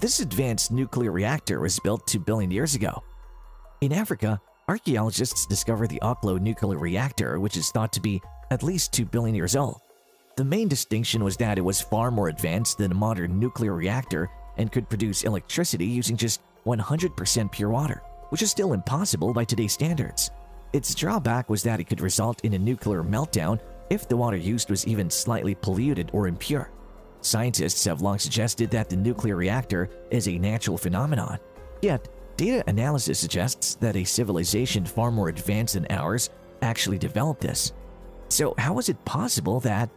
This advanced nuclear reactor was built 2 billion years ago. In Africa, archaeologists discovered the Oklo nuclear reactor, which is thought to be at least 2 billion years old. The main distinction was that it was far more advanced than a modern nuclear reactor and could produce electricity using just 100% pure water, which is still impossible by today's standards. Its drawback was that it could result in a nuclear meltdown if the water used was even slightly polluted or impure. Scientists have long suggested that the nuclear reactor is a natural phenomenon. Yet, data analysis suggests that a civilization far more advanced than ours actually developed this. So how is it possible that